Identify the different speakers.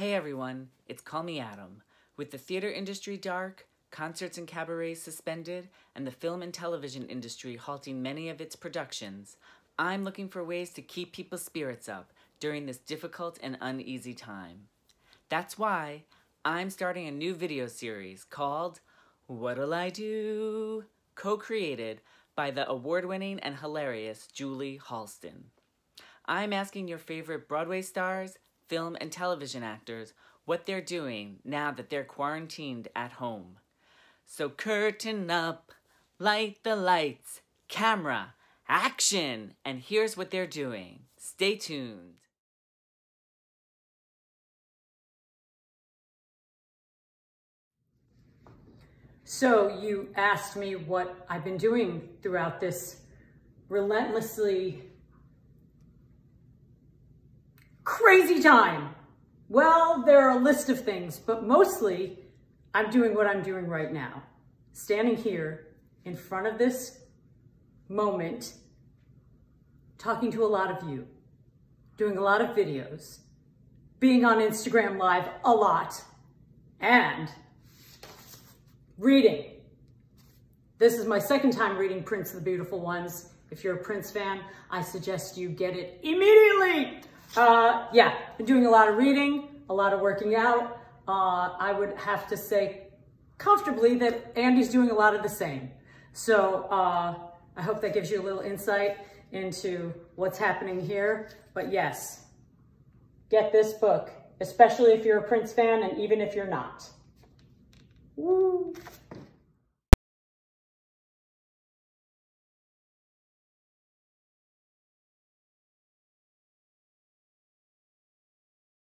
Speaker 1: Hey everyone, it's Call Me Adam. With the theater industry dark, concerts and cabarets suspended, and the film and television industry halting many of its productions, I'm looking for ways to keep people's spirits up during this difficult and uneasy time. That's why I'm starting a new video series called What'll I Do? Co-created by the award-winning and hilarious Julie Halston. I'm asking your favorite Broadway stars, film and television actors what they're doing now that they're quarantined at home. So curtain up, light the lights, camera, action, and here's what they're doing. Stay tuned.
Speaker 2: So you asked me what I've been doing throughout this relentlessly crazy time. Well, there are a list of things, but mostly I'm doing what I'm doing right now. Standing here in front of this moment, talking to a lot of you, doing a lot of videos, being on Instagram Live a lot, and reading. This is my second time reading Prince of the Beautiful Ones. If you're a Prince fan, I suggest you get it immediately. Uh, yeah, been doing a lot of reading, a lot of working out. Uh, I would have to say comfortably that Andy's doing a lot of the same. So uh, I hope that gives you a little insight into what's happening here. But yes, get this book, especially if you're a Prince fan and even if you're not. Woo!